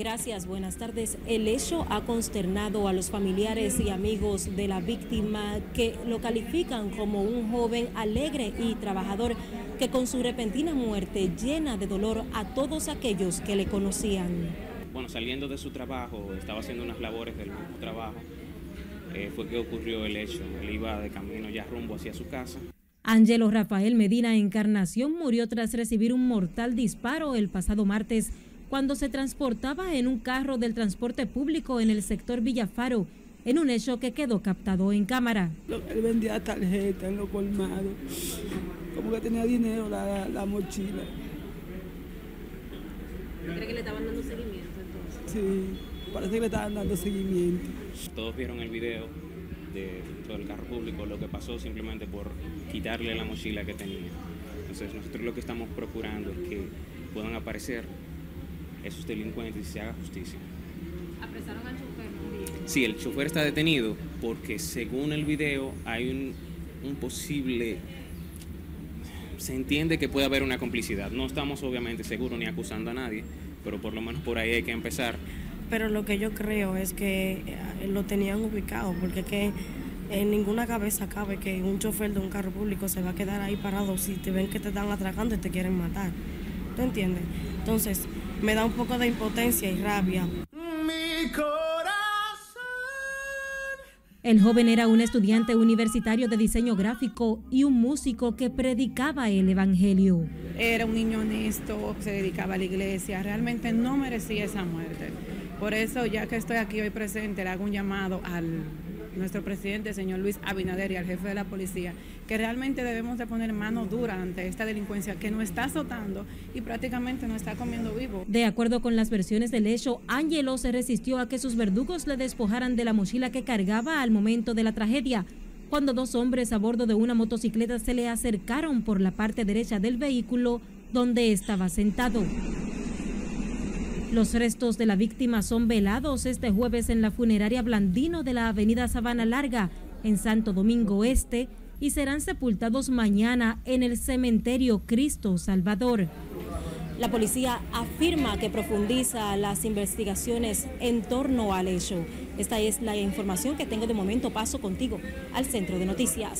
Gracias, buenas tardes. El hecho ha consternado a los familiares y amigos de la víctima que lo califican como un joven alegre y trabajador que con su repentina muerte llena de dolor a todos aquellos que le conocían. Bueno, saliendo de su trabajo, estaba haciendo unas labores del mismo trabajo, eh, fue que ocurrió el hecho. Él iba de camino ya rumbo hacia su casa. Ángelo Rafael Medina Encarnación murió tras recibir un mortal disparo el pasado martes cuando se transportaba en un carro del transporte público en el sector Villafaro, en un hecho que quedó captado en cámara. Él vendía tarjeta en lo colmado, como que tenía dinero la, la mochila. ¿Cree que le estaban dando seguimiento entonces? Sí, parece que le estaban dando seguimiento. Todos vieron el video de, del carro público, lo que pasó simplemente por quitarle la mochila que tenía. Entonces nosotros lo que estamos procurando es que puedan aparecer esos delincuentes y se haga justicia. ¿Apresaron al chofer también? Sí, el chofer está detenido porque según el video hay un, un posible... Se entiende que puede haber una complicidad. No estamos obviamente seguros ni acusando a nadie, pero por lo menos por ahí hay que empezar. Pero lo que yo creo es que eh, lo tenían ubicado, porque que en ninguna cabeza cabe que un chofer de un carro público se va a quedar ahí parado si te ven que te están atracando y te quieren matar. ¿Tú entiendes? Entonces, me da un poco de impotencia y rabia. Mi corazón. El joven era un estudiante universitario de diseño gráfico y un músico que predicaba el Evangelio. Era un niño honesto, se dedicaba a la iglesia, realmente no merecía esa muerte. Por eso, ya que estoy aquí hoy presente, le hago un llamado al nuestro presidente, señor Luis Abinader, y al jefe de la policía, que realmente debemos de poner mano dura ante esta delincuencia que nos está azotando y prácticamente nos está comiendo vivo. De acuerdo con las versiones del hecho, Ángelo se resistió a que sus verdugos le despojaran de la mochila que cargaba al momento de la tragedia, cuando dos hombres a bordo de una motocicleta se le acercaron por la parte derecha del vehículo donde estaba sentado. Los restos de la víctima son velados este jueves en la funeraria Blandino de la avenida Sabana Larga, en Santo Domingo Este, y serán sepultados mañana en el cementerio Cristo Salvador. La policía afirma que profundiza las investigaciones en torno al hecho. Esta es la información que tengo de momento. Paso contigo al centro de noticias.